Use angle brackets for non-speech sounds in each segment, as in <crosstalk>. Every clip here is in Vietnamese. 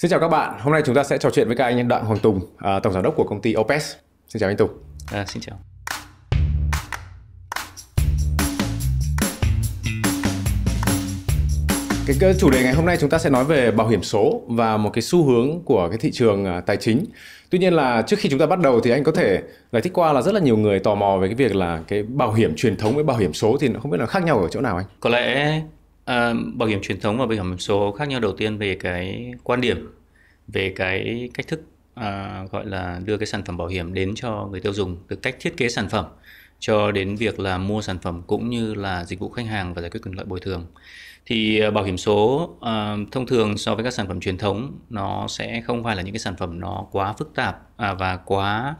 Xin chào các bạn, hôm nay chúng ta sẽ trò chuyện với các anh Đặng Hoàng Tùng, à, tổng giám đốc của công ty Opes. Xin chào anh Tùng. À, xin chào. Cái, cái chủ đề ngày hôm nay chúng ta sẽ nói về bảo hiểm số và một cái xu hướng của cái thị trường à, tài chính. Tuy nhiên là trước khi chúng ta bắt đầu thì anh có thể giải thích qua là rất là nhiều người tò mò về cái việc là cái bảo hiểm truyền thống với bảo hiểm số thì nó không biết là khác nhau ở chỗ nào anh? Có lẽ à, bảo hiểm truyền thống và bảo hiểm số khác nhau đầu tiên về cái quan điểm, về cái cách thức à, gọi là đưa cái sản phẩm bảo hiểm đến cho người tiêu dùng từ cách thiết kế sản phẩm cho đến việc là mua sản phẩm cũng như là dịch vụ khách hàng và giải quyết quyền lợi bồi thường. Thì à, bảo hiểm số uh, thông thường so với các sản phẩm truyền thống nó sẽ không phải là những cái sản phẩm nó quá phức tạp à, và quá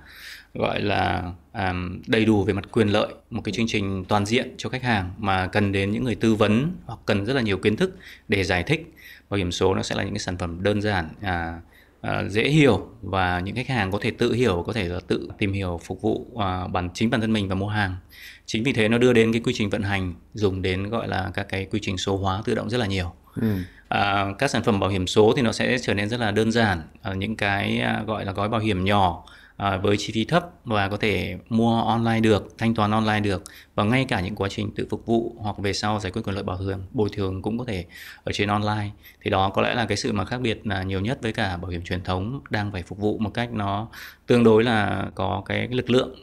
gọi là um, đầy đủ về mặt quyền lợi một cái chương trình toàn diện cho khách hàng mà cần đến những người tư vấn hoặc cần rất là nhiều kiến thức để giải thích. Bảo hiểm số nó sẽ là những cái sản phẩm đơn giản uh, uh, dễ hiểu và những khách hàng có thể tự hiểu có thể là tự tìm hiểu phục vụ uh, bản chính bản thân mình và mua hàng. Chính vì thế nó đưa đến cái quy trình vận hành dùng đến gọi là các cái quy trình số hóa tự động rất là nhiều. Ừ. à, các sản phẩm bảo hiểm số thì nó sẽ trở nên rất là đơn giản. À, những cái à, gọi là gói bảo hiểm nhỏ à, với chi phí thấp và có thể mua online được thanh toán online được và ngay cả những quá trình tự phục vụ hoặc về sau giải quyết quyền lợi bảo hiểm bồi thường cũng có thể ở trên online. Thì đó có lẽ là cái sự mà khác biệt là nhiều nhất với cả bảo hiểm truyền thống đang phải phục vụ một cách nó tương đối là có cái lực lượng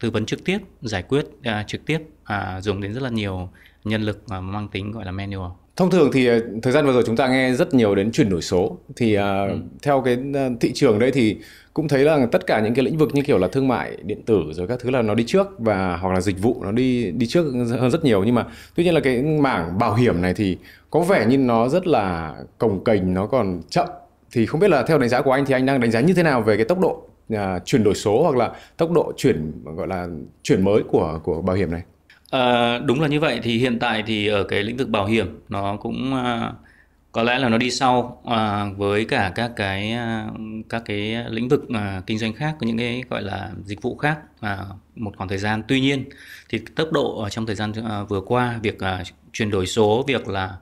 tư vấn trực tiếp giải quyết uh, trực tiếp uh, dùng đến rất là nhiều nhân lực mà mang tính gọi là manual thông thường thì à, thời gian vừa rồi chúng ta nghe rất nhiều đến chuyển đổi số thì uh, ừ. theo cái thị trường đấy thì cũng thấy là tất cả những cái lĩnh vực như kiểu là thương mại điện tử rồi các thứ là nó đi trước và hoặc là dịch vụ nó đi đi trước hơn rất nhiều nhưng mà tuy nhiên là cái mảng bảo hiểm này thì có vẻ như nó rất là cồng kềnh nó còn chậm thì không biết là theo đánh giá của anh thì anh đang đánh giá như thế nào về cái tốc độ à, chuyển đổi số hoặc là tốc độ chuyển gọi là chuyển mới của của bảo hiểm này? À, đúng là như vậy. Thì hiện tại thì ở cái lĩnh vực bảo hiểm nó cũng à, có lẽ là nó đi sau à, với cả các cái à, các cái lĩnh vực à, kinh doanh khác có những cái gọi là dịch vụ khác à, một khoảng thời gian. Tuy nhiên thì tốc độ ở trong thời gian à, vừa qua việc à, chuyển đổi số việc là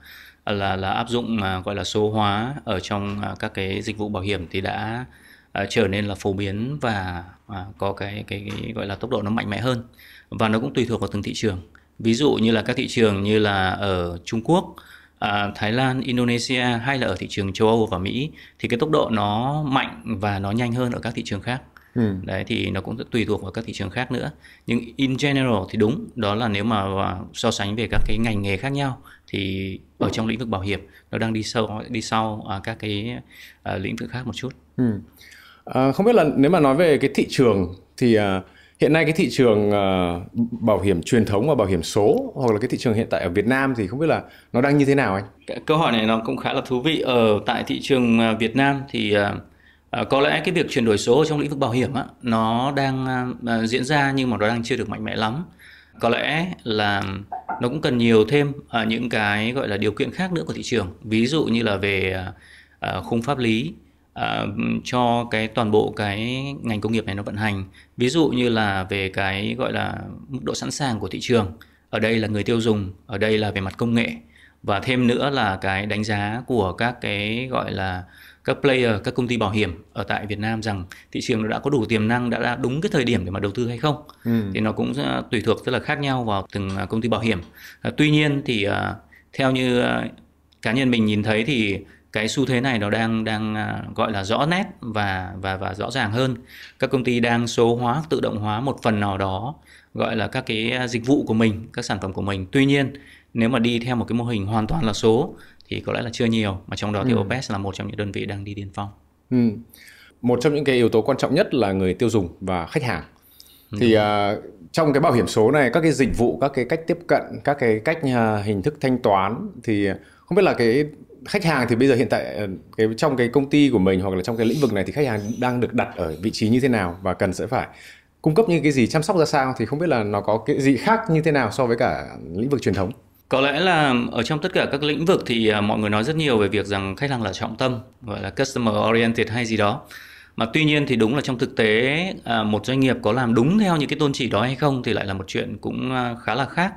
là là áp dụng à, gọi là số hóa ở trong à, các cái dịch vụ bảo hiểm thì đã à, trở nên là phổ biến và à, có cái, cái cái gọi là tốc độ nó mạnh mẽ hơn và nó cũng tùy thuộc vào từng thị trường ví dụ như là các thị trường như là ở Trung Quốc À, Thái Lan, Indonesia hay là ở thị trường châu Âu và Mỹ thì cái tốc độ nó mạnh và nó nhanh hơn ở các thị trường khác. Ừ. Đấy thì nó cũng tùy thuộc vào các thị trường khác nữa. Nhưng in general thì đúng, đó là nếu mà so sánh về các cái ngành nghề khác nhau thì ở trong lĩnh vực bảo hiểm nó đang đi sâu đi sau à, các cái à, lĩnh vực khác một chút. Ừ. À, không biết là nếu mà nói về cái thị trường thì à, hiện nay cái thị trường ờ, bảo hiểm truyền thống và bảo hiểm số hoặc là cái thị trường hiện tại ở Việt Nam thì không biết là nó đang như thế nào anh? Câu hỏi này nó cũng khá là thú vị ở tại thị trường ờ, Việt Nam thì ờ, có lẽ cái việc chuyển đổi số trong lĩnh vực bảo hiểm á, nó đang diễn ra nhưng mà nó đang chưa được mạnh mẽ lắm. Có lẽ là nó cũng cần nhiều thêm à, những cái gọi là điều kiện khác nữa của thị trường. Ví dụ như là về khung pháp lý uh, cho cái toàn bộ cái ngành công nghiệp này nó vận hành ví dụ như là về cái gọi là mức độ sẵn sàng của thị trường ở đây là người tiêu dùng ở đây là về mặt công nghệ và thêm nữa là cái đánh giá của các cái gọi là các player, các công ty bảo hiểm ở tại Việt Nam rằng thị trường nó đã có đủ tiềm năng, đã, đã đúng cái thời điểm để mà đầu tư hay không. Ừ. Thì nó cũng tùy thuộc rất là khác nhau vào từng à, công ty bảo hiểm. À, tuy nhiên thì uh, theo như uh, cá nhân mình nhìn thấy thì cái xu thế này nó đang đang à, gọi là rõ nét và và và rõ ràng hơn các công ty đang số hóa tự động hóa một phần nào đó gọi là các cái à, dịch vụ của mình các sản phẩm của mình tuy nhiên nếu mà đi theo một cái mô hình hoàn toàn là số thì có lẽ là chưa nhiều mà trong đó thì ừ. Opes là một trong những đơn vị đang đi tiên phong ừ. một trong những cái yếu tố quan trọng nhất là người tiêu dùng và khách hàng ừ. thì uh, trong cái bảo hiểm số này các cái dịch vụ các cái cách tiếp cận các cái cách uh, hình thức thanh toán thì không biết là cái khách hàng thì bây giờ hiện tại ờ, cái, trong cái công ty của mình hoặc là trong cái lĩnh vực này thì khách hàng đang được đặt ở vị trí như thế nào và cần sẽ phải cung cấp những cái gì, chăm sóc ra sao thì không biết là nó có cái gì khác như thế nào so với cả lĩnh vực truyền thống? Có lẽ là ở trong tất cả các lĩnh vực thì à, mọi người nói rất nhiều về việc rằng khách hàng là trọng tâm, gọi là customer oriented hay gì đó. Mà tuy nhiên thì đúng là trong thực tế à, một doanh nghiệp có làm đúng theo những cái tôn chỉ đó hay không thì lại là một chuyện cũng à, khá là khác.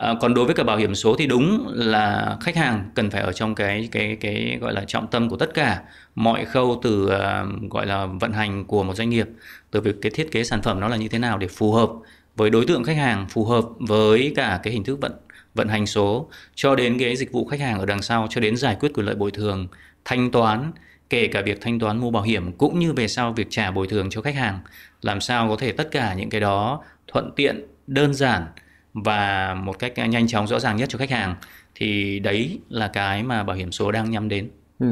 À, còn đối với cả bảo hiểm số thì đúng là khách hàng cần phải ở trong cái cái cái gọi là trọng tâm của tất cả mọi khâu từ uh, gọi là vận hành của một doanh nghiệp từ việc cái thiết kế sản phẩm nó là như thế nào để phù hợp với đối tượng khách hàng phù hợp với cả cái hình thức vận vận hành số cho đến cái dịch vụ khách hàng ở đằng sau cho đến giải quyết quyền lợi bồi thường thanh toán kể cả việc thanh toán mua bảo hiểm cũng như về sau việc trả bồi thường cho khách hàng. Làm sao có thể tất cả những cái đó thuận tiện đơn giản và một cách nhanh chóng rõ ràng nhất cho khách hàng thì đấy là cái mà bảo hiểm số đang nhắm đến. Ừ.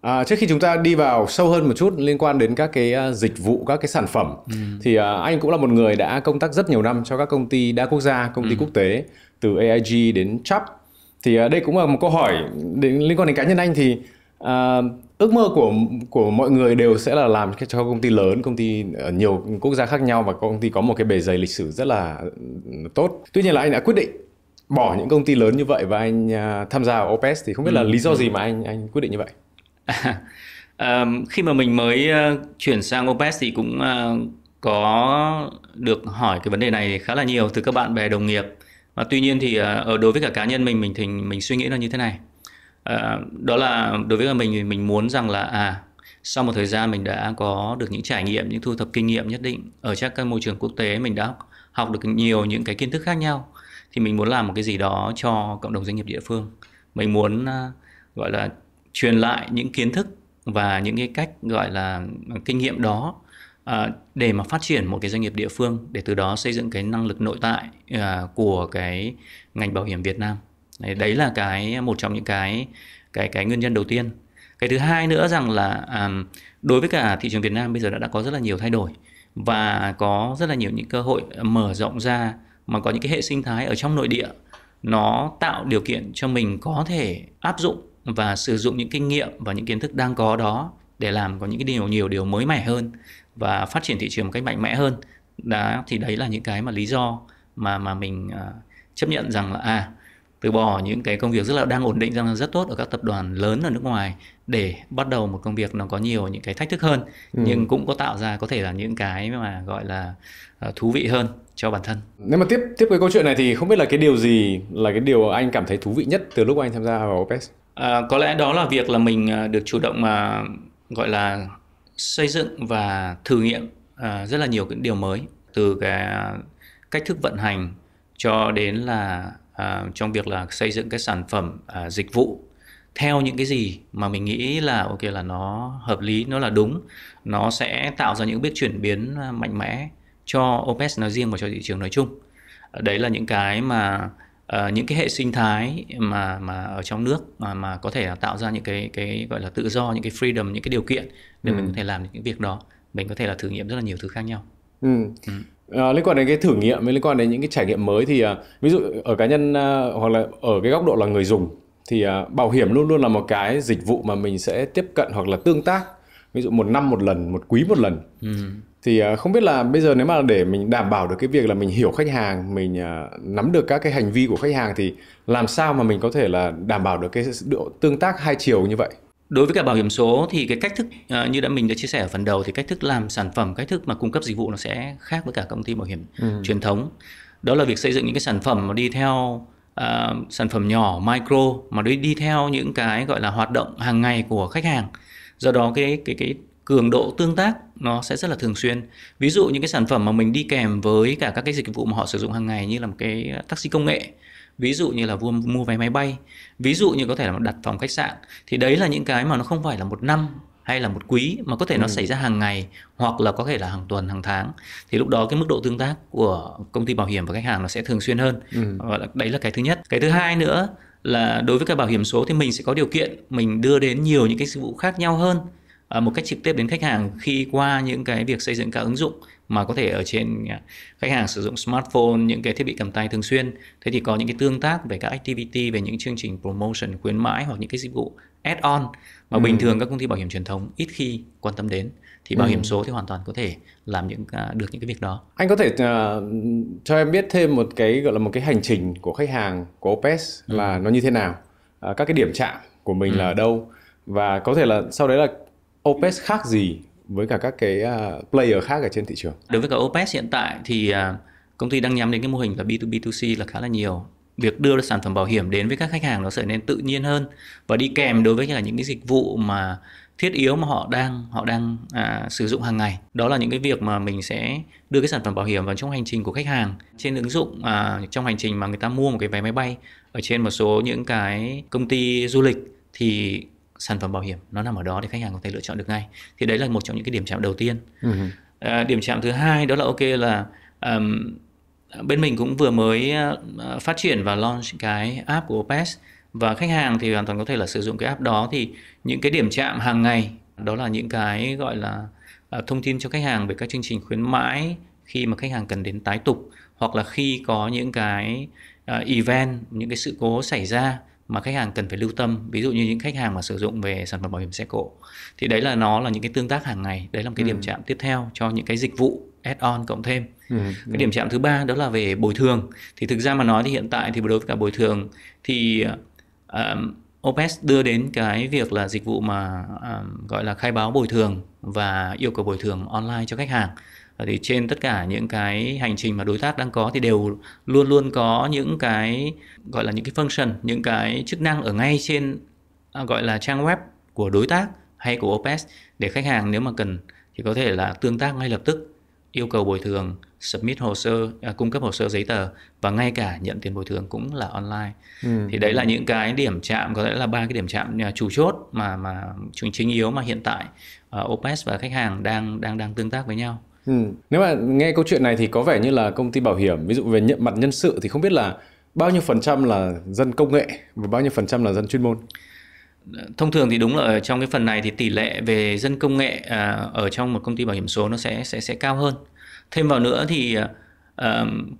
À, trước khi chúng ta đi vào sâu hơn một chút liên quan đến các cái uh, dịch vụ, các cái sản phẩm, ừ. thì uh, anh cũng là một người đã công tác rất nhiều năm cho các công ty đa quốc gia, công ty ừ. quốc tế, từ AIG đến Chubb. Thì uh, đây cũng là một câu hỏi đến, liên quan đến cá nhân anh thì uh, ước mơ của của mọi người đều sẽ là làm cho công ty lớn, công ty ở nhiều quốc gia khác nhau và công ty có một cái bề dày lịch sử rất là tốt. Tuy nhiên là anh đã quyết định bỏ những công ty lớn như vậy và anh uh, tham gia vào Opes thì không biết là ừ. lý do gì mà anh anh quyết định như vậy? <laughs> À, khi mà mình mới uh, chuyển sang Opes thì cũng uh, có được hỏi cái vấn đề này khá là nhiều từ các bạn bè đồng nghiệp. Và tuy nhiên thì uh, ở đối với cả cá nhân mình mình thì mình suy nghĩ là như thế này. Ờ, đó là đối với mình thì mình muốn rằng là à sau một thời gian mình đã có được những trải nghiệm, những thu thập kinh nghiệm nhất định ở các cái môi trường quốc tế mình đã học được nhiều những cái kiến thức khác nhau thì mình muốn làm một cái gì đó cho cộng đồng doanh nghiệp địa phương. Mình muốn à, gọi là truyền lại những kiến thức và những cái cách gọi là kinh nghiệm đó à, để mà phát triển một cái doanh nghiệp địa phương để từ đó xây dựng cái năng lực nội tại à, của cái ngành bảo hiểm Việt Nam đấy, đấy là cái một trong những cái cái cái nguyên nhân đầu tiên. Cái thứ hai nữa rằng là um, đối với cả thị trường Việt Nam bây giờ đã, đã có rất là nhiều thay đổi và có rất là nhiều những cơ hội mở rộng ra mà có những cái hệ sinh thái ở trong nội địa. Nó tạo điều kiện cho mình có thể áp dụng và sử dụng những kinh nghiệm và những kiến thức đang có đó để làm có những cái điều nhiều điều mới mẻ hơn và phát triển thị trường một cách mạnh mẽ hơn. Đó thì đấy là những cái mà lý do mà mà mình uh, chấp nhận rằng là à từ bỏ những cái công việc rất là đang ổn định rằng rất tốt ở các tập đoàn lớn ở nước ngoài để bắt đầu một công việc nó có nhiều những cái thách thức hơn ừ. nhưng cũng có tạo ra có thể là những cái mà gọi là uh, thú vị hơn cho bản thân. Nếu mà tiếp tiếp cái câu chuyện này thì không biết là cái điều gì là cái điều anh cảm thấy thú vị nhất từ lúc anh tham gia vào OPS? À, có lẽ đó là việc là mình à, được chủ động mà gọi là xây dựng và thử nghiệm à, rất là nhiều những điều mới từ cái cách thức vận hành cho đến là à, trong việc là xây dựng cái sản phẩm à, dịch vụ theo những cái gì mà mình nghĩ là ok là nó hợp lý nó là đúng nó sẽ tạo ra những bước chuyển biến à, mạnh mẽ cho OPS nói riêng và cho thị trường nói chung đấy là những cái mà uh, những cái hệ sinh thái mà mà ở trong nước mà mà có thể tạo ra những cái cái gọi là tự do những cái freedom những cái điều kiện để ừ. mình có thể làm những việc đó mình có thể là thử nghiệm rất là nhiều thứ khác nhau ừ. Ừ. À, liên quan đến cái thử nghiệm liên quan đến những cái trải nghiệm mới thì uh, ví dụ ở cá nhân uh, hoặc là ở cái góc độ là người dùng thì uh, bảo hiểm luôn luôn là một cái dịch vụ mà mình sẽ tiếp cận hoặc là tương tác ví dụ một năm một lần một quý một lần. Ừ thì à, không biết là bây giờ nếu mà để mình đảm bảo được cái việc là mình hiểu khách hàng mình à, nắm được các cái hành vi của khách hàng thì làm sao mà mình có thể là đảm bảo được cái độ tương tác hai chiều như vậy đối với cả bảo hiểm số thì cái cách thức à, như đã mình đã chia sẻ ở phần đầu thì cách thức làm sản phẩm cách thức mà cung cấp dịch vụ nó sẽ khác với cả công ty bảo hiểm ừ. truyền thống. Đó là việc xây dựng những cái sản phẩm mà đi theo uh, sản phẩm nhỏ micro mà đi đi theo những cái gọi là hoạt động hàng ngày của khách hàng. Do đó cái cái cái cường độ tương tác nó sẽ rất là thường xuyên. Ví dụ những cái sản phẩm mà mình đi kèm với cả các cái dịch vụ mà họ sử dụng hàng ngày như là một cái taxi công nghệ ví dụ như là mua, mua vé máy bay ví dụ như có thể là đặt phòng khách sạn thì đấy là những cái mà nó không phải là một năm hay là một quý mà có thể nó ừ. xảy ra hàng ngày hoặc là có thể là hàng tuần hàng tháng thì lúc đó cái mức độ tương tác của công ty bảo hiểm và khách hàng nó sẽ thường xuyên hơn ừ. và đấy là cái thứ nhất cái thứ hai nữa là đối với các bảo hiểm số thì mình sẽ có điều kiện mình đưa đến nhiều những cái dịch vụ khác nhau hơn một cách trực tiếp đến khách hàng khi qua những cái việc xây dựng các ứng dụng mà có thể ở trên à, khách hàng sử dụng smartphone những cái thiết bị cầm tay thường xuyên thế thì có những cái tương tác về các activity về những chương trình promotion khuyến mãi hoặc những cái dịch vụ add-on mà ừ. bình thường các công ty bảo hiểm truyền thống ít khi quan tâm đến thì bảo ừ. hiểm số thì hoàn toàn có thể làm những uh, được những cái việc đó. Anh có thể uh, cho em biết thêm một cái gọi là một cái hành trình của khách hàng của Opes ừ. là nó như thế nào? Uh, các cái điểm chạm của mình ừ. là ở đâu và có thể là sau đấy là Opes khác gì với cả các cái à, player khác ở trên thị trường? Đối với cả Opes hiện tại thì à, công ty đang nhắm đến cái mô hình là B2B2C là khá là nhiều. Việc đưa sản phẩm bảo hiểm đến với các khách hàng nó trở nên tự nhiên hơn và đi kèm đối với cả những cái dịch vụ mà thiết yếu mà họ đang họ đang à, sử dụng hàng ngày. Đó là những cái việc mà mình sẽ đưa cái sản phẩm bảo hiểm vào trong hành trình của khách hàng. Trên ứng dụng à, trong hành trình mà người ta mua một cái vé máy bay ở trên một số những cái công ty du lịch thì sản phẩm bảo hiểm nó nằm ở đó để khách hàng có thể lựa chọn được ngay. Thì đấy là một trong những cái điểm chạm đầu tiên. Uh-huh. à, điểm chạm thứ hai đó là ok là um, bên mình cũng vừa mới uh, phát triển và launch cái app của Opes. Và khách hàng thì hoàn toàn có thể là sử dụng cái app đó. Thì những cái điểm chạm hàng ngày đó là những cái gọi là uh, thông tin cho khách hàng về các chương trình khuyến mãi khi mà khách hàng cần đến tái tục. Hoặc là khi có những cái uh, event những cái sự cố xảy ra mà khách hàng cần phải lưu tâm ví dụ như những khách hàng mà sử dụng về sản phẩm bảo hiểm xe cộ thì đấy là nó là những cái tương tác hàng ngày đấy là một cái ừ. điểm chạm tiếp theo cho những cái dịch vụ add-on cộng thêm ừ. cái điểm chạm thứ ba đó là về bồi thường thì thực ra mà nói thì hiện tại thì đối với cả bồi thường thì um, OPS đưa đến cái việc là dịch vụ mà um, gọi là khai báo bồi thường và yêu cầu bồi thường online cho khách hàng thì trên tất cả những cái hành trình mà đối tác đang có thì đều luôn luôn có những cái gọi là những cái function những cái chức năng ở ngay trên à, gọi là trang web của đối tác hay của OPS để khách hàng nếu mà cần thì có thể là tương tác ngay lập tức yêu cầu bồi thường submit hồ sơ à, cung cấp hồ sơ giấy tờ và ngay cả nhận tiền bồi thường cũng là online ừ. thì đấy là những cái điểm chạm có lẽ là ba cái điểm chạm à, chủ chốt mà mà chính yếu mà hiện tại uh, OPS và khách hàng đang đang đang tương tác với nhau Ừ. Nếu mà nghe câu chuyện này thì có vẻ như là công ty bảo hiểm ví dụ về nhận mặt nhân sự thì không biết là bao nhiêu phần trăm là dân công nghệ và bao nhiêu phần trăm là dân chuyên môn. Thông thường thì đúng là ở trong cái phần này thì tỷ lệ về dân công nghệ à, ở trong một công ty bảo hiểm số nó sẽ sẽ sẽ cao hơn. Thêm vào nữa thì uh,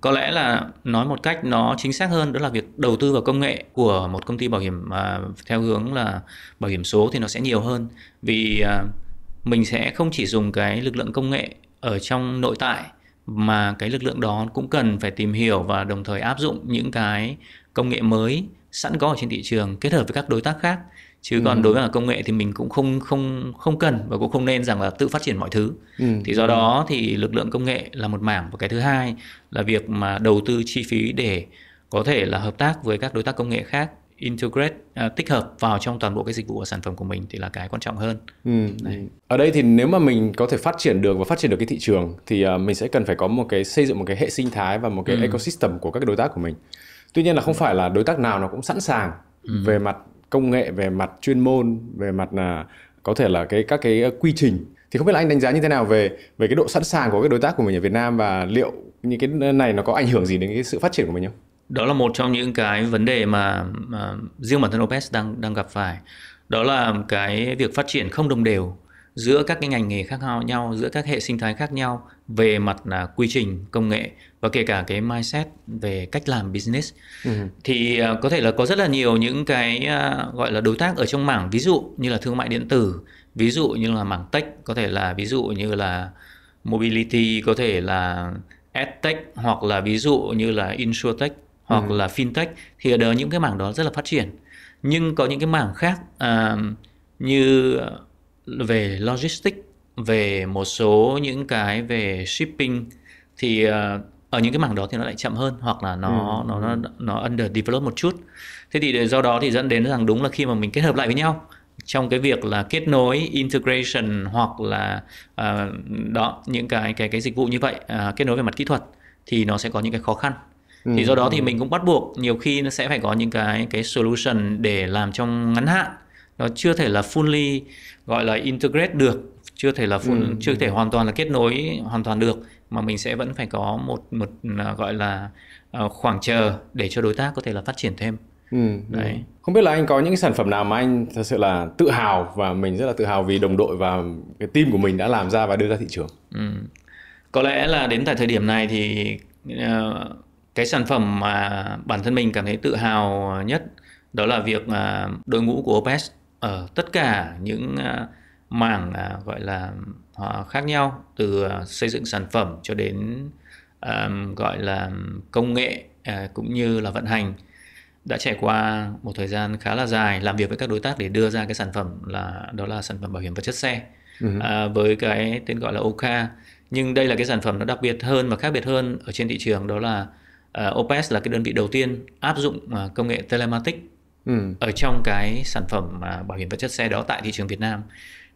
có lẽ là nói một cách nó chính xác hơn đó là việc đầu tư vào công nghệ của một công ty bảo hiểm uh, theo hướng là bảo hiểm số thì nó sẽ nhiều hơn vì uh, mình sẽ không chỉ dùng cái lực lượng công nghệ ở trong nội tại mà cái lực lượng đó cũng cần phải tìm hiểu và đồng thời áp dụng những cái công nghệ mới sẵn có ở trên thị trường kết hợp với các đối tác khác chứ ừ. còn đối với công nghệ thì mình cũng không không không cần và cũng không nên rằng là tự phát triển mọi thứ ừ. thì do đó thì lực lượng công nghệ là một mảng và cái thứ hai là việc mà đầu tư chi phí để có thể là hợp tác với các đối tác công nghệ khác integrate uh, tích hợp vào trong toàn bộ cái dịch vụ và sản phẩm của mình thì là cái quan trọng hơn. Ừ. Ở đây thì nếu mà mình có thể phát triển được và phát triển được cái thị trường thì uh, mình sẽ cần phải có một cái xây dựng một cái hệ sinh thái và một cái ừ. ecosystem của các đối tác của mình. Tuy nhiên là không phải là đối tác nào nó cũng sẵn sàng ừ. về mặt công nghệ, về mặt chuyên môn, về mặt là có thể là cái các cái quy trình thì không biết là anh đánh giá như thế nào về về cái độ sẵn sàng của các đối tác của mình ở Việt Nam và liệu những cái này nó có ảnh hưởng gì đến cái sự phát triển của mình không? Đó là một trong những cái vấn đề mà, mà riêng bản thân OPS đang đang gặp phải. Đó là cái việc phát triển không đồng đều giữa các cái ngành nghề khác nhau giữa các hệ sinh thái khác nhau về mặt là quy trình công nghệ và kể cả cái mindset về cách làm business. Ừ. thì uh, có thể là có rất là nhiều những cái uh, gọi là đối tác ở trong mảng ví dụ như là thương mại điện tử ví dụ như là mảng tech có thể là ví dụ như là mobility có thể là edtech hoặc là ví dụ như là insurtech hoặc ừ. là fintech thì ở đó những cái mảng đó rất là phát triển nhưng có những cái mảng khác à, như về logistics về một số những cái về shipping thì uh, ở những cái mảng đó thì nó lại chậm hơn hoặc là nó ừ. nó nó nó under develop một chút thế thì do đó thì dẫn đến rằng đúng là khi mà mình kết hợp lại với nhau trong cái việc là kết nối integration hoặc là uh, đó những cái cái cái dịch vụ như vậy uh, kết nối về mặt kỹ thuật thì nó sẽ có những cái khó khăn ừ. thì do đó thì mình cũng bắt buộc nhiều khi nó sẽ phải có những cái cái solution để làm trong ngắn hạn nó chưa thể là fully gọi là integrate được chưa thể là full, ừ. chưa thể hoàn toàn là kết nối hoàn toàn được mà mình sẽ vẫn phải có một một à, gọi là uh, khoảng chờ để cho đối tác có thể là phát triển thêm Ừ, đấy. Không biết là anh có những sản phẩm nào mà anh thật sự là tự hào và mình rất là tự hào vì đồng đội và cái team của mình đã làm ra và đưa ra thị trường. Ừ. Có lẽ là đến tại thời điểm này thì uh, cái sản phẩm mà bản thân mình cảm thấy tự hào nhất đó là việc à, đội ngũ của Opes ở tất cả những à, mảng à, gọi là khác nhau từ xây dựng sản phẩm cho đến gọi là công nghệ cũng như là vận hành đã trải qua một thời gian khá là dài làm việc với các đối tác để đưa ra cái sản phẩm là đó là sản phẩm bảo hiểm vật chất xe uh-huh. à, với cái tên gọi là Oka nhưng đây là cái sản phẩm nó đặc biệt hơn và khác biệt hơn ở trên thị trường đó là uh, OPS là cái đơn vị đầu tiên áp dụng uh, công nghệ telematics ừ. ở trong cái sản phẩm uh, bảo hiểm vật chất xe đó tại thị trường Việt Nam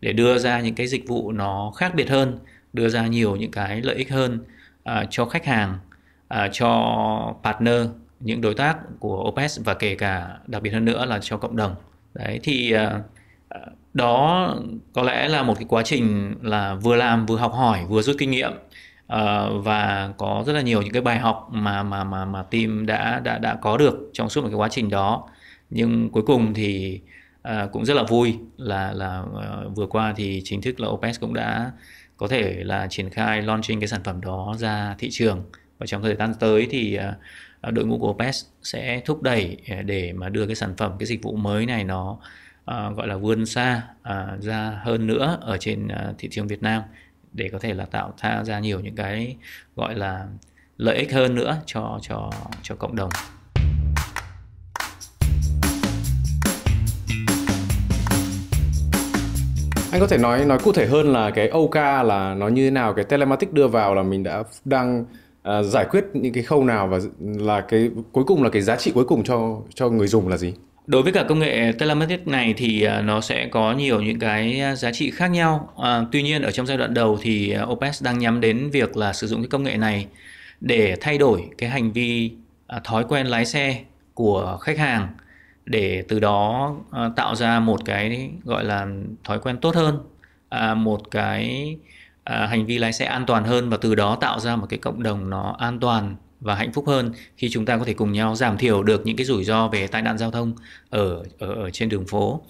để đưa ra những cái dịch vụ nó khác biệt hơn đưa ra nhiều những cái lợi ích hơn uh, cho khách hàng uh, cho partner những đối tác của OPS và kể cả đặc biệt hơn nữa là cho cộng đồng đấy thì uh, đó có lẽ là một cái quá trình là vừa làm vừa học hỏi vừa rút kinh nghiệm uh, và có rất là nhiều những cái bài học mà mà mà mà team đã đã đã có được trong suốt một cái quá trình đó. Nhưng cuối cùng thì uh, cũng rất là vui là là uh, vừa qua thì chính thức là OPEX cũng đã có thể là triển khai launching cái sản phẩm đó ra thị trường. Và trong thời gian tới thì uh, đội ngũ của OPEX sẽ thúc đẩy để mà đưa cái sản phẩm cái dịch vụ mới này nó uh, gọi là vươn xa uh, ra hơn nữa ở trên uh, thị trường Việt Nam để có thể là tạo ra nhiều những cái gọi là lợi ích hơn nữa cho cho cho cộng đồng. Anh có thể nói nói cụ thể hơn là cái OK là nó như thế nào, cái telematics đưa vào là mình đã đang uh, giải quyết những cái khâu nào và là cái cuối cùng là cái giá trị cuối cùng cho cho người dùng là gì? Đối với cả công nghệ telematics này thì à, nó sẽ có nhiều những cái à, giá trị khác nhau. À, tuy nhiên ở trong giai đoạn đầu thì à, Opes đang nhắm đến việc là sử dụng cái công nghệ này để thay đổi cái hành vi à, thói quen lái xe của khách hàng để từ đó tạo ra một cái gọi là thói quen tốt hơn, một cái hành vi lái xe an toàn hơn và từ đó tạo ra một cái cộng đồng nó an toàn và hạnh phúc hơn khi chúng ta có thể cùng nhau giảm thiểu được những cái rủi ro về tai nạn giao thông ở ở, ở trên đường phố.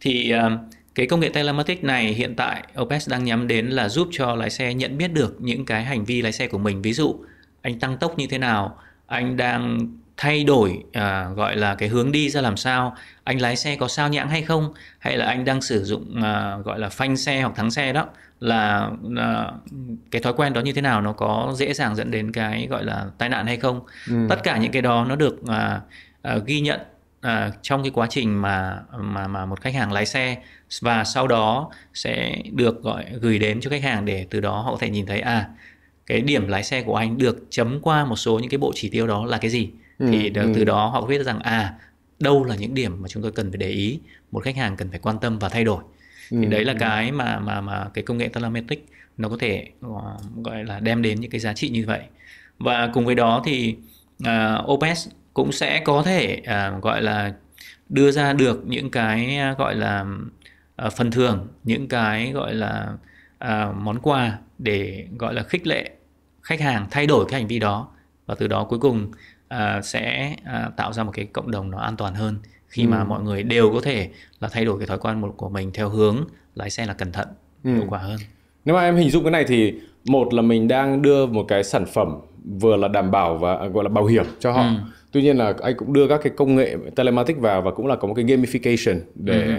Thì ờ, cái công nghệ telematics này hiện tại OPEX đang nhắm đến là giúp cho lái xe nhận biết được những cái hành vi lái xe của mình. Ví dụ anh tăng tốc như thế nào anh đang thay đổi à, gọi là cái hướng đi ra làm sao anh lái xe có sao nhãng hay không hay là anh đang sử dụng à, gọi là phanh xe hoặc thắng xe đó là à, cái thói quen đó như thế nào nó có dễ dàng dẫn đến cái gọi là tai nạn hay không ừ. tất cả những cái đó nó được à, à, ghi nhận à, trong cái quá trình mà mà mà một khách hàng lái xe và sau đó sẽ được gọi gửi đến cho khách hàng để từ đó họ có thể nhìn thấy à cái điểm lái xe của anh được chấm qua một số những cái bộ chỉ tiêu đó là cái gì ừ, thì ừ. từ đó họ biết rằng à đâu là những điểm mà chúng tôi cần phải để ý một khách hàng cần phải quan tâm và thay đổi ừ. thì đấy là cái mà mà mà cái công nghệ telematics nó có thể uh, gọi là đem đến những cái giá trị như vậy. Và cùng với đó thì uh, OPS cũng sẽ có thể uh, gọi là đưa ra được những cái uh, gọi là uh, phần thưởng những cái gọi là uh, món quà để gọi là khích lệ khách hàng thay đổi cái hành vi đó. Và từ đó cuối cùng uh, sẽ uh, tạo ra một cái cộng đồng nó an toàn hơn khi ừ. mà mọi người đều có thể là thay đổi cái thói quen của mình theo hướng lái xe là cẩn thận ừ. hiệu quả hơn nếu mà em hình dung cái này thì một là mình đang đưa một cái sản phẩm vừa là đảm bảo và à, gọi là bảo hiểm cho họ ừ. tuy nhiên là anh cũng đưa các cái công nghệ telematics vào và cũng là có một cái gamification để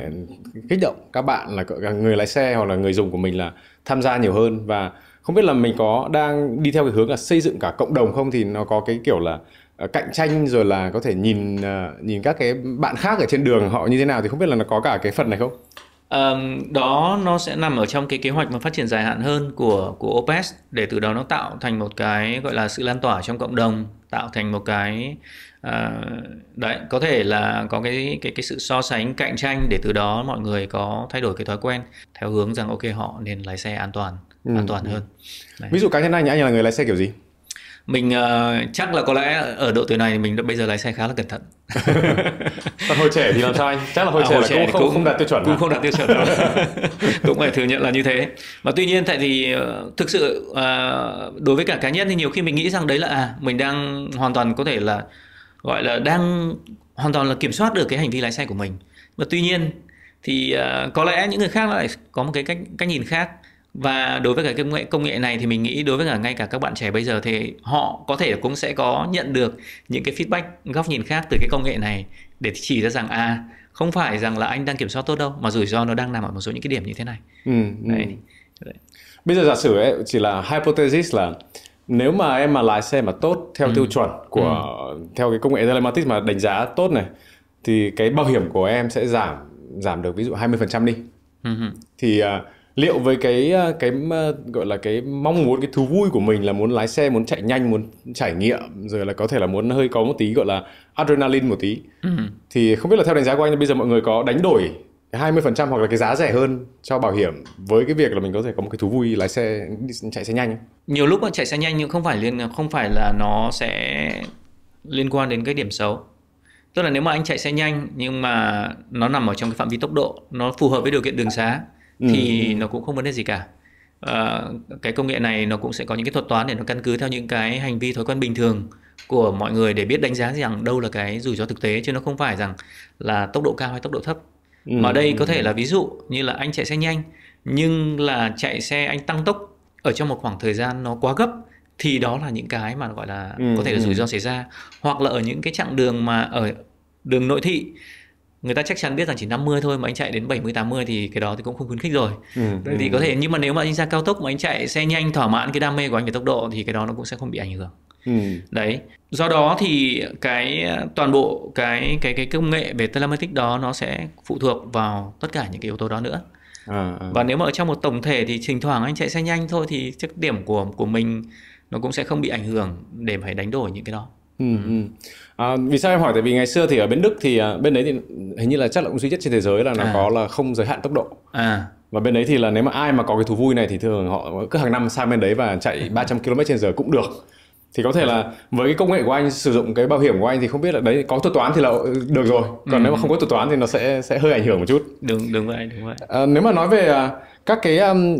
ừ. kích động các bạn là người lái xe hoặc là người dùng của mình là tham gia nhiều hơn và không biết là mình có đang đi theo cái hướng là xây dựng cả cộng đồng không thì nó có cái kiểu là cạnh tranh rồi là có thể nhìn uh, nhìn các cái bạn khác ở trên đường họ như thế nào thì không biết là nó có cả cái phần này không? Um, đó nó sẽ nằm ở trong cái kế hoạch mà phát triển dài hạn hơn của của OPS để từ đó nó tạo thành một cái gọi là sự lan tỏa trong cộng đồng tạo thành một cái uh, đấy có thể là có cái cái cái sự so sánh cạnh tranh để từ đó mọi người có thay đổi cái thói quen theo hướng rằng ok họ nên lái xe an toàn ừ. an toàn hơn đấy. ví dụ cá nhân anh anh là người lái xe kiểu gì mình uh, chắc là có lẽ ở độ tuổi này mình bây giờ lái xe khá là cẩn thận. <laughs> Còn hồi trẻ thì làm sao anh? Chắc là hồi à, trẻ, hồi trẻ cũng, không, không đạt tiêu chuẩn cũng à? không đạt tiêu chuẩn đâu. <laughs> Cũng phải thừa nhận là như thế. Và tuy nhiên tại vì uh, thực sự uh, đối với cả cá nhân thì nhiều khi mình nghĩ rằng đấy là à mình đang hoàn toàn có thể là gọi là đang hoàn toàn là kiểm soát được cái hành vi lái xe của mình. Và tuy nhiên thì uh, có lẽ những người khác lại có một cái cách cách nhìn khác và đối với cái công nghệ công nghệ này thì mình nghĩ đối với cả ngay cả các bạn trẻ bây giờ thì họ có thể cũng sẽ có nhận được những cái feedback góc nhìn khác từ cái công nghệ này để chỉ ra rằng à không phải rằng là anh đang kiểm soát tốt đâu mà rủi ro nó đang nằm ở một số những cái điểm như thế này ừ, ừ. Đấy. Đấy. bây giờ giả sử ấy, chỉ là hypothesis là nếu mà em mà lái xe mà tốt theo ừ. tiêu chuẩn của ừ. theo cái công nghệ telematics mà đánh giá tốt này thì cái bảo hiểm của em sẽ giảm giảm được ví dụ 20% đi. Ừ. Thì uh, liệu với cái à, cái uh, gọi là cái mong muốn cái thú vui của mình là muốn lái xe muốn chạy nhanh muốn trải nghiệm rồi là có thể là muốn hơi có một tí gọi là adrenaline một tí. Ừ. thì không biết là theo đánh giá của anh bây giờ mọi người có đánh đổi 20% hoặc là cái giá rẻ hơn cho bảo hiểm với cái việc là mình có thể có một cái thú vui lái xe chạy xe nhanh? Nhiều lúc chạy xe nhanh nhưng không phải liên không phải là nó sẽ liên quan đến cái điểm xấu. Tức là nếu mà anh chạy xe nhanh nhưng mà nó nằm ở trong cái phạm vi tốc độ nó phù hợp với điều kiện đường xá thì ừ. nó cũng không vấn đề gì cả à, cái công nghệ này nó cũng sẽ có những cái thuật toán để nó căn cứ theo những cái hành vi thói quen bình thường của mọi người để biết đánh giá rằng đâu là cái rủi ro thực tế chứ nó không phải rằng là tốc độ cao hay tốc độ thấp ừ. mà đây có thể là ví dụ như là anh chạy xe nhanh nhưng là chạy xe anh tăng tốc ở trong một khoảng thời gian nó quá gấp thì đó là những cái mà gọi là ừ, có thể là rủi ro xảy ra hoặc là ở những cái chặng đường mà ở đường nội thị người ta chắc chắn biết rằng chỉ 50 thôi mà anh chạy đến 70 80 thì cái đó thì cũng không khuyến khích rồi. Ừ, ừ. thì có thể nhưng mà nếu mà anh ra cao tốc mà anh chạy xe nhanh thỏa mãn cái đam mê của anh về tốc độ thì cái đó nó cũng sẽ không bị ảnh hưởng. Ừ. Đấy. Do đó thì cái toàn bộ cái cái cái công nghệ về telematics đó nó sẽ phụ thuộc vào tất cả những cái yếu tố đó nữa. À, à. Và nếu mà ở trong một tổng thể thì thỉnh thoảng anh chạy xe nhanh thôi thì chắc điểm của của mình nó cũng sẽ không bị ảnh hưởng để phải đánh đổi những cái đó. Ừ, ừ. À, vì sao em hỏi tại vì ngày xưa thì ở bên Đức thì à, bên đấy thì hình như là chắc là cũng duy nhất trên thế giới là nó à. có là không giới hạn tốc độ. À. Và bên đấy thì là nếu mà ai mà có cái thú vui này thì thường họ cứ hàng năm sang bên đấy và chạy 300 km trên giờ cũng được. Thì có thể là với cái công nghệ của anh sử dụng cái bảo hiểm của anh thì không biết là đấy có thuật toán thì là được rồi. Còn ừ. nếu mà không có thuật toán thì nó sẽ sẽ hơi ảnh hưởng một chút. Đúng đúng vậy, đúng vậy. À, nếu mà nói về uh, các cái um,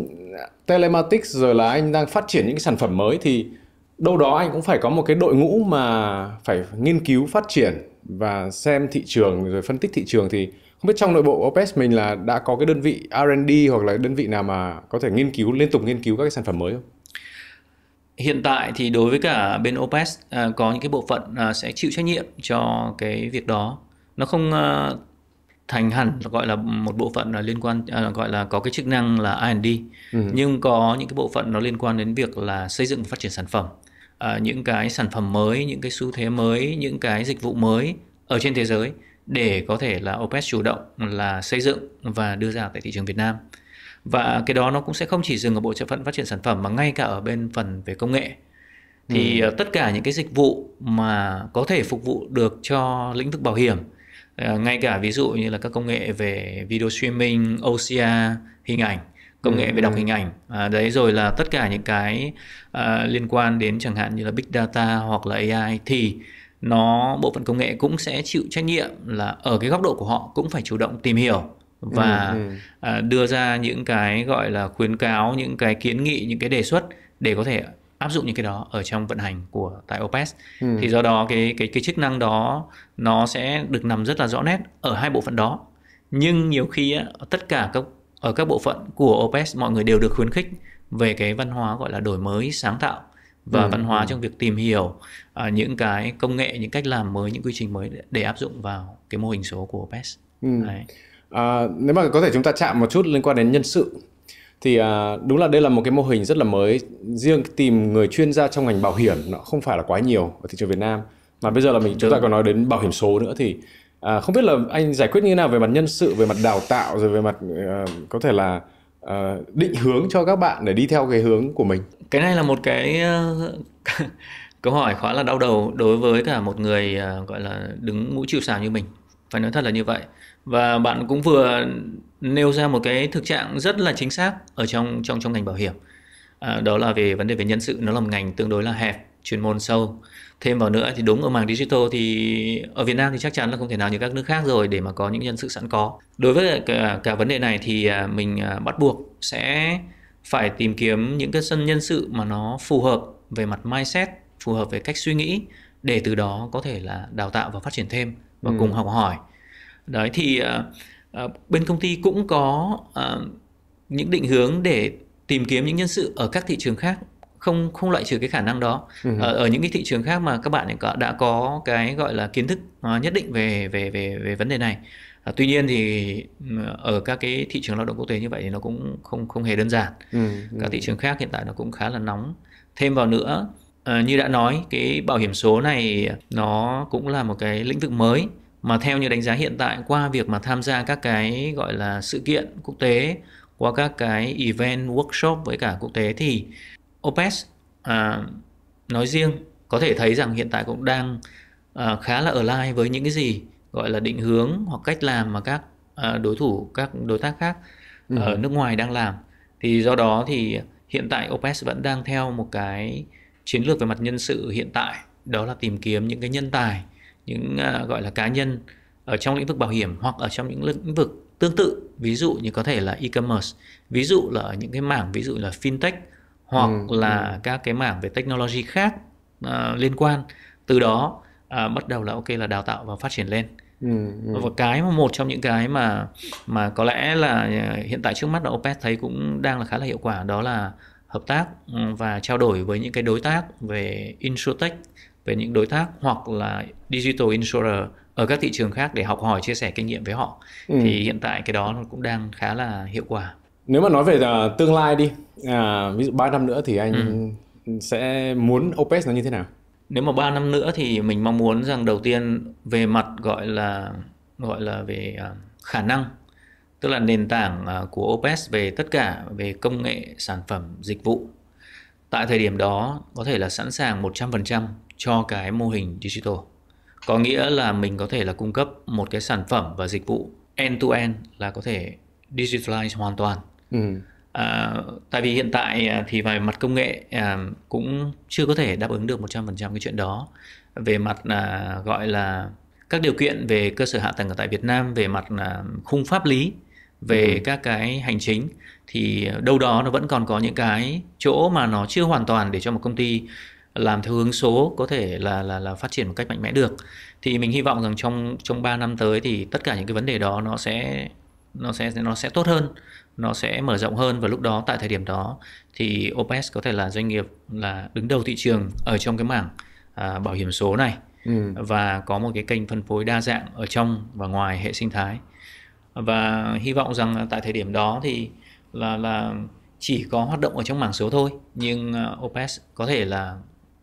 telematics rồi là anh đang phát triển những cái sản phẩm mới thì đâu đó anh cũng phải có một cái đội ngũ mà phải nghiên cứu phát triển và xem thị trường rồi phân tích thị trường thì không biết trong nội bộ Opes mình là đã có cái đơn vị R&D hoặc là đơn vị nào mà có thể nghiên cứu liên tục nghiên cứu các cái sản phẩm mới không? Hiện tại thì đối với cả bên Opes à, có những cái bộ phận à, sẽ chịu trách nhiệm cho cái việc đó. Nó không à, thành hẳn gọi là một bộ phận là liên quan à, gọi là có cái chức năng là R&D ừ. nhưng có những cái bộ phận nó liên quan đến việc là xây dựng và phát triển sản phẩm à, những cái sản phẩm mới những cái xu thế mới những cái dịch vụ mới ở trên thế giới để có thể là OPS chủ động là xây dựng và đưa ra tại thị trường Việt Nam và cái đó nó cũng sẽ không chỉ dừng ở bộ phận phát triển sản phẩm mà ngay cả ở bên phần về công nghệ thì ừ. tất cả những cái dịch vụ mà có thể phục vụ được cho lĩnh vực bảo hiểm à, ngay cả ví dụ như là các công nghệ về video streaming, OCR, hình ảnh công nghệ ừ. về đọc hình ảnh à, đấy rồi là tất cả những cái à, liên quan đến chẳng hạn như là big data hoặc là AI thì nó bộ phận công nghệ cũng sẽ chịu trách nhiệm là ở cái góc độ của họ cũng phải chủ động tìm hiểu và ừ, ừ. À, đưa ra những cái gọi là khuyến cáo những cái kiến nghị những cái đề xuất để có thể áp dụng những cái đó ở trong vận hành của tại Opes ừ. thì do đó cái cái cái chức năng đó nó sẽ được nằm rất là rõ nét ở hai bộ phận đó nhưng nhiều khi á, tất cả các ở các bộ phận của OPS mọi người đều được khuyến khích về cái văn hóa gọi là đổi mới sáng tạo và ừ, văn hóa ừ. trong việc tìm hiểu uh, những cái công nghệ những cách làm mới những quy trình mới để, để áp dụng vào cái mô hình số của OPS. Ừ. À, nếu mà có thể chúng ta chạm một chút liên quan đến nhân sự thì à, đúng là đây là một cái mô hình rất là mới riêng tìm người chuyên gia trong ngành bảo hiểm nó không phải là quá nhiều ở thị trường Việt Nam mà bây giờ là mình chúng ta còn nói đến bảo hiểm số nữa thì À, không biết là anh giải quyết như thế nào về mặt nhân sự, về mặt đào tạo rồi về mặt uh, có thể là uh, định hướng cho các bạn để đi theo cái hướng của mình. Cái này là một cái uh, <laughs> câu hỏi khá là đau đầu đối với cả một người uh, gọi là đứng mũi chịu sào như mình. Phải nói thật là như vậy. Và bạn cũng vừa nêu ra một cái thực trạng rất là chính xác ở trong trong trong ngành bảo hiểm. À, đó là về vấn đề về nhân sự nó là một ngành tương đối là hẹp, chuyên môn sâu. Thêm vào nữa thì đúng ở mảng digital thì ở Việt Nam thì chắc chắn là không thể nào như các nước khác rồi để mà có những nhân sự sẵn có. Đối với cả, cả vấn đề này thì à, mình à, bắt buộc sẽ phải tìm kiếm những cái sân nhân sự mà nó phù hợp về mặt mindset phù hợp về cách suy nghĩ để từ đó có thể là đào tạo và phát triển thêm và ừ. cùng học hỏi. Đấy thì uh, uh, bên công ty cũng có uh, những định hướng để tìm kiếm những nhân sự ở các thị trường khác không không loại trừ cái khả năng đó uh-huh. ở, ở những cái thị trường khác mà các bạn đã có cái gọi là kiến thức uh, nhất định về về về về vấn đề này À, tuy nhiên thì ừ, ở các cái thị trường lao động quốc tế như vậy thì nó cũng không không hề đơn giản. Ừ, ừ. Các thị trường khác hiện tại nó cũng khá là nóng. Thêm vào nữa à, như đã nói cái bảo hiểm số này nó cũng là một cái lĩnh vực mới mà theo như đánh giá hiện tại qua việc mà tham gia các cái gọi là sự kiện quốc tế qua các cái event workshop với cả quốc tế thì OPES à, nói riêng có thể thấy rằng hiện tại cũng đang à, khá là ở lai với những cái gì gọi là định hướng hoặc cách làm mà các à, đối thủ các đối tác khác ừ. ở nước ngoài đang làm thì do đó thì hiện tại OPES vẫn đang theo một cái chiến lược về mặt nhân sự hiện tại đó là tìm kiếm những cái nhân tài những uh, gọi là cá nhân ở trong lĩnh vực bảo hiểm hoặc ở trong những lĩnh vực tương tự ví dụ như có thể là e-commerce ví dụ là ở những cái mảng ví dụ là fintech hoặc ừ, là ừ. các cái mảng về technology khác uh, liên quan từ đó uh, bắt đầu là ok là đào tạo và phát triển lên ừ, ừ. và cái mà một trong những cái mà mà có lẽ là hiện tại trước mắt là Opet thấy cũng đang là khá là hiệu quả đó là hợp tác ừ, và trao đổi với những cái đối tác về insurtech về những đối tác hoặc là digital insurer ở các thị trường khác để học hỏi chia sẻ kinh nghiệm với họ ừ. thì hiện tại cái đó nó cũng đang khá là hiệu quả nếu mà nói về uh, tương lai đi à, ví dụ 3 năm nữa thì anh ừ. sẽ muốn OPEX nó như thế nào? Nếu mà 3 năm nữa thì mình mong muốn rằng đầu tiên về mặt gọi là gọi là về uh, khả năng tức là nền tảng uh, của OPEX về tất cả về công nghệ sản phẩm dịch vụ. Tại thời điểm đó có thể là sẵn sàng 100% cho cái mô hình digital. Có nghĩa là mình có thể là cung cấp một cái sản phẩm và dịch vụ end to end là có thể digitalize hoàn toàn ừ. à, tại vì hiện tại à, thì về mặt công nghệ à, cũng chưa có thể đáp ứng được 100% cái chuyện đó về mặt à, gọi là các điều kiện về cơ sở hạ tầng ở tại Việt Nam về mặt à, khung pháp lý về ừ. các cái hành chính thì đâu đó nó vẫn còn có những cái chỗ mà nó chưa hoàn toàn để cho một công ty làm theo hướng số có thể là là là phát triển một cách mạnh mẽ được thì mình hy vọng rằng trong trong 3 năm tới thì tất cả những cái vấn đề đó nó sẽ nó sẽ nó sẽ tốt hơn nó sẽ mở rộng hơn và lúc đó tại thời điểm đó thì OPS có thể là doanh nghiệp là đứng đầu thị trường ở trong cái mảng à, bảo hiểm số này ừ. và có một cái kênh phân phối đa dạng ở trong và ngoài hệ sinh thái và hy vọng rằng tại thời điểm đó thì là là chỉ có hoạt động ở trong mảng số thôi nhưng uh, OPS có thể là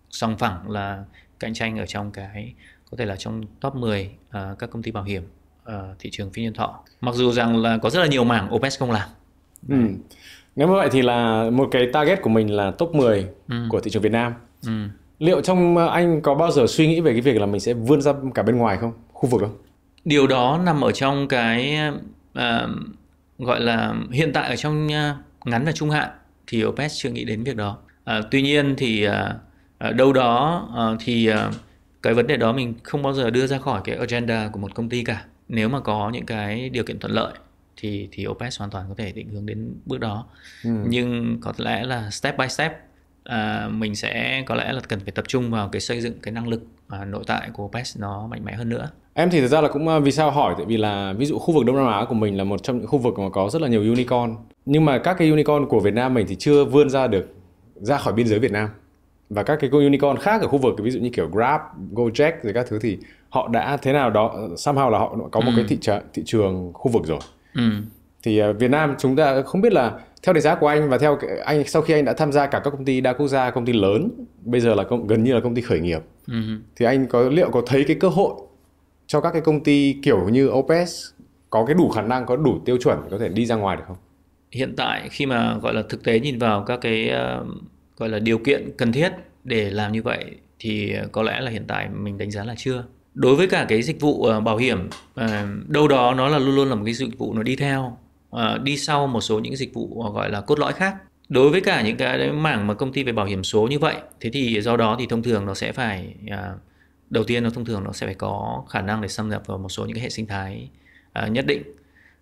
song phẳng là cạnh tranh ở trong cái có thể là trong top 10 uh, à, các công ty bảo hiểm uh, thị trường phi nhân thọ. Mặc dù rằng là có rất là nhiều mảng OPEX không làm. Ừ. Nếu như vậy thì là một cái target của mình là top 10 ừ. của thị trường Việt Nam. Ừ. Liệu trong à, anh có bao giờ suy nghĩ về cái việc là mình sẽ vươn ra cả bên ngoài không? Khu vực không? Điều đó nằm ở trong cái uh, gọi là hiện tại ở trong uh, ngắn và trung hạn thì OPEX chưa nghĩ đến việc đó. Uh, tuy nhiên thì uh, đâu đó uh, thì uh, cái vấn đề đó mình không bao giờ đưa ra khỏi cái agenda của một công ty cả nếu mà có những cái điều kiện thuận lợi thì thì OPS hoàn toàn có thể định hướng đến bước đó ừ. nhưng có lẽ là step by step à, mình sẽ có lẽ là cần phải tập trung vào cái xây dựng cái năng lực à, nội tại của OPS nó mạnh mẽ hơn nữa em thì thực ra là cũng vì sao hỏi tại vì là ví dụ khu vực Đông Nam Á của mình là một trong những khu vực mà có rất là nhiều unicorn nhưng mà các cái unicorn của Việt Nam mình thì chưa vươn ra được ra khỏi biên giới Việt Nam và các cái unicorn khác ở khu vực ví dụ như kiểu Grab, Gojek rồi các thứ thì họ đã thế nào đó somehow là họ có một ừ. cái thị trường thị trường khu vực rồi. Ừ. Thì uh, Việt Nam chúng ta không biết là theo đánh giá của anh và theo anh sau khi anh đã tham gia cả các công ty đa quốc gia, công ty lớn, bây giờ là công, gần như là công ty khởi nghiệp. Ừ. Thì anh có liệu có thấy cái cơ hội cho các cái công ty kiểu như Opes có cái đủ khả năng, có đủ tiêu chuẩn có thể đi ra ngoài được không? Hiện tại khi mà gọi là thực tế nhìn vào các cái uh gọi là điều kiện cần thiết để làm như vậy thì có lẽ là hiện tại mình đánh giá là chưa đối với cả cái dịch vụ uh, bảo hiểm uh, đâu đó nó là luôn luôn là một cái dịch vụ nó đi theo uh, đi sau một số những dịch vụ gọi là cốt lõi khác. Đối với cả những cái mảng mà công ty về bảo hiểm số như vậy thế thì do đó thì thông thường nó sẽ phải đầu tiên nó thông thường nó sẽ phải có khả năng để xâm nhập vào một số những cái hệ sinh thái nhất định.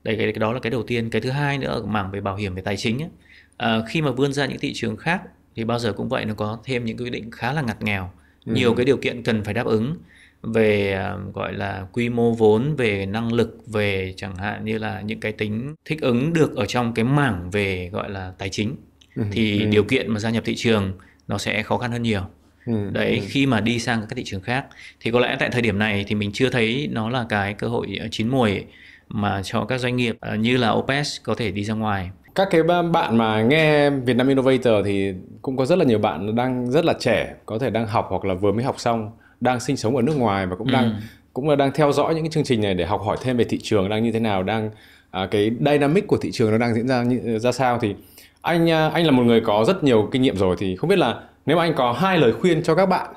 Đây cái, cái đó là cái đầu tiên. Cái thứ hai nữa ở mảng về bảo hiểm về tài chính ấy, khi mà vươn ra những thị trường khác thì bao giờ cũng vậy nó có thêm những quy định khá là ngặt nghèo ừ. nhiều cái điều kiện cần phải đáp ứng về uh, gọi là quy mô vốn về năng lực về chẳng hạn như là những cái tính thích ứng được ở trong cái mảng về gọi là tài chính ừ. thì ừ. điều kiện mà gia nhập thị trường nó sẽ khó khăn hơn nhiều ừ. đấy ừ. khi mà đi sang các thị trường khác thì có lẽ tại thời điểm này thì mình chưa thấy nó là cái cơ hội chín mùi mà cho các doanh nghiệp uh, như là Opes có thể đi ra ngoài các cái bạn mà nghe Việt Nam Innovator thì cũng có rất là nhiều bạn đang rất là trẻ có thể đang học hoặc là vừa mới học xong đang sinh sống ở nước ngoài và cũng đang ừ. cũng là đang theo dõi những cái chương trình này để học hỏi thêm về thị trường đang như thế nào đang à, cái dynamic của thị trường nó đang diễn ra như, ra sao thì anh à, anh là một người có rất nhiều kinh nghiệm rồi thì không biết là nếu mà anh có hai lời khuyên cho các bạn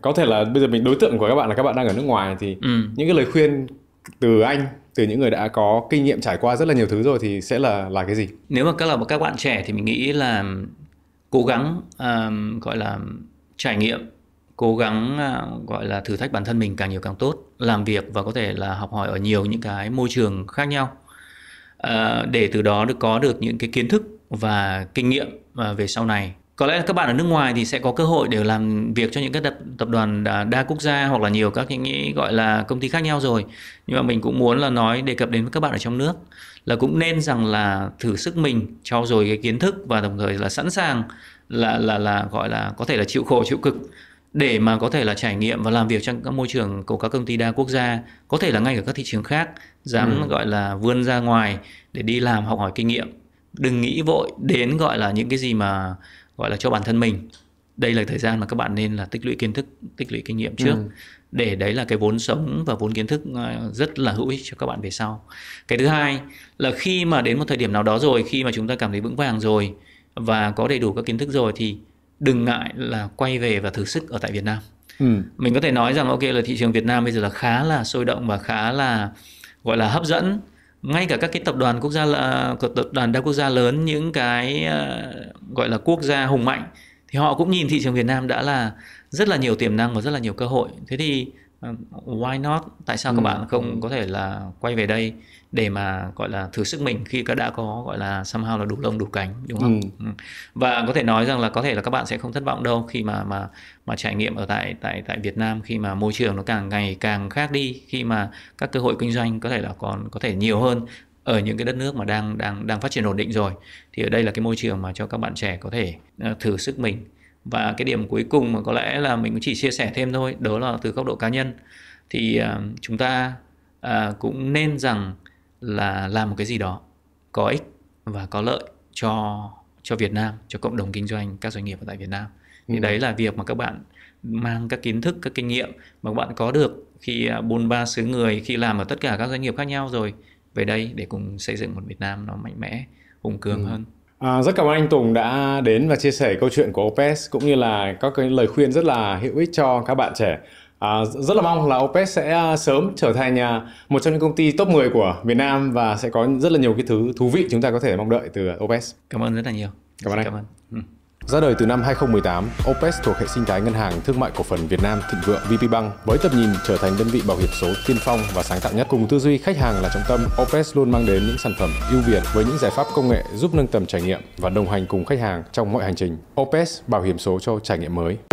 có thể là bây giờ mình đối tượng của các bạn là các bạn đang ở nước ngoài thì ừ. những cái lời khuyên từ anh từ những người đã có kinh nghiệm trải qua rất là nhiều thứ rồi thì sẽ là là cái gì nếu mà các là các bạn trẻ thì mình nghĩ là cố gắng um, gọi là trải nghiệm cố gắng à, gọi là thử thách bản thân mình càng nhiều càng tốt làm việc và có thể là học hỏi ở nhiều những cái môi trường khác nhau. À, để từ đó được có được những cái kiến thức và kinh nghiệm à, về sau này. Có lẽ các bạn ở nước ngoài thì sẽ có cơ hội để làm việc cho những cái tập, tập đoàn đa, đa quốc gia hoặc là nhiều các những cái gọi là công ty khác nhau rồi. Nhưng mà mình cũng muốn là nói đề cập đến với các bạn ở trong nước là cũng nên rằng là thử sức mình trau dồi cái kiến thức và đồng thời là sẵn sàng là là là gọi là có thể là chịu khổ chịu cực để mà có thể là trải nghiệm và làm việc trong các môi trường của các công ty đa quốc gia có thể là ngay ở các thị trường khác dám ừ. gọi là vươn ra ngoài để đi làm học hỏi kinh nghiệm đừng nghĩ vội đến gọi là những cái gì mà gọi là cho bản thân mình đây là thời gian mà các bạn nên là tích lũy kiến thức tích lũy kinh nghiệm trước ừ. để đấy là cái vốn sống và vốn kiến thức ờ, rất là hữu ích cho các bạn về sau cái thứ hai là khi mà đến một thời điểm nào đó rồi khi mà chúng ta cảm thấy vững vàng rồi và có đầy đủ các kiến thức rồi thì đừng ngại là quay về và thử sức ở tại Việt Nam. Ừ. mình có thể nói rằng ok là thị trường Việt Nam bây giờ là khá là sôi động và khá là gọi là hấp dẫn. Ngay cả các cái tập đoàn quốc gia là tập đoàn đa quốc gia lớn những cái uh, gọi là quốc gia hùng mạnh thì họ cũng nhìn thị trường Việt Nam đã là rất là nhiều tiềm năng và rất là nhiều cơ hội. Thế thì uh, why not? Tại sao ừ. các bạn không có thể là quay về đây để mà gọi là thử sức mình khi các đã có gọi là somehow là đủ lông đủ cánh đúng không? Ừ. ừ. Và có thể nói rằng là có thể là các bạn sẽ không thất vọng đâu khi mà mà mà trải nghiệm ở tại tại tại Việt Nam khi mà môi trường nó càng ngày càng khác đi khi mà các cơ hội kinh doanh có thể là còn có thể nhiều hơn ở những cái đất nước mà đang đang đang phát triển ổn định rồi thì ở đây là cái môi trường mà cho các bạn trẻ có thể uh, thử sức mình và cái điểm cuối cùng mà có lẽ là mình cũng chỉ chia sẻ thêm thôi đó là từ góc độ cá nhân thì uh, chúng ta uh, cũng nên rằng là làm một cái gì đó có ích và có lợi cho cho Việt Nam, cho cộng đồng kinh doanh các doanh nghiệp ở tại Việt Nam. Thì ừ. đấy là việc mà các bạn mang các kiến thức, các kinh nghiệm mà các bạn có được khi à, buôn ba xứ người, khi làm ở tất cả các doanh nghiệp khác nhau rồi về đây để cùng xây dựng một Việt Nam nó mạnh mẽ, hùng cường ừ. hơn. À, rất cảm ơn anh Tùng đã đến và chia sẻ câu chuyện của Opes cũng như là các cái lời khuyên rất là hữu ích cho các bạn trẻ. À, rất là mong là Opet sẽ à, sớm trở thành à, một trong những công ty top 10 của Việt Nam và sẽ có rất là nhiều cái thứ thú vị chúng ta có thể mong đợi từ Opet. Cảm ơn rất là nhiều. Cảm ơn anh. Cảm ơn. Ừ. Ra đời từ năm 2018, Opes thuộc hệ sinh thái ngân hàng thương mại cổ phần Việt Nam Thịnh Vượng VPBank với tầm nhìn trở thành đơn vị bảo hiểm số tiên phong và sáng tạo nhất. Cùng tư duy khách hàng là trọng tâm, Opes luôn mang đến những sản phẩm ưu việt với những giải pháp công nghệ giúp nâng tầm trải nghiệm và đồng hành cùng khách hàng trong mọi hành trình. Opes bảo hiểm số cho trải nghiệm mới.